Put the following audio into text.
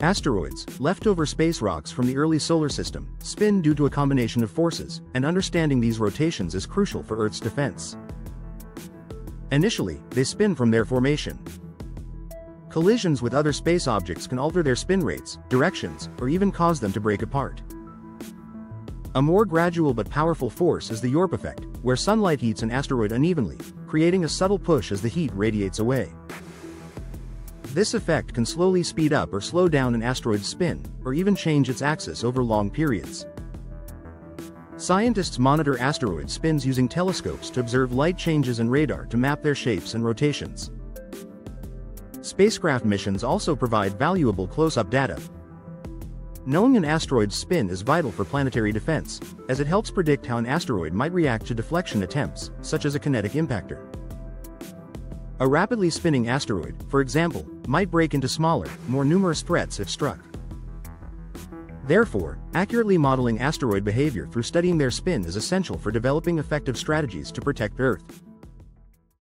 Asteroids, leftover space rocks from the early solar system, spin due to a combination of forces, and understanding these rotations is crucial for Earth's defense. Initially, they spin from their formation. Collisions with other space objects can alter their spin rates, directions, or even cause them to break apart. A more gradual but powerful force is the Yorp effect, where sunlight heats an asteroid unevenly, creating a subtle push as the heat radiates away. This effect can slowly speed up or slow down an asteroid's spin, or even change its axis over long periods. Scientists monitor asteroid spins using telescopes to observe light changes in radar to map their shapes and rotations. Spacecraft missions also provide valuable close-up data. Knowing an asteroid's spin is vital for planetary defense, as it helps predict how an asteroid might react to deflection attempts, such as a kinetic impactor. A rapidly spinning asteroid, for example, might break into smaller, more numerous threats if struck. Therefore, accurately modeling asteroid behavior through studying their spin is essential for developing effective strategies to protect Earth.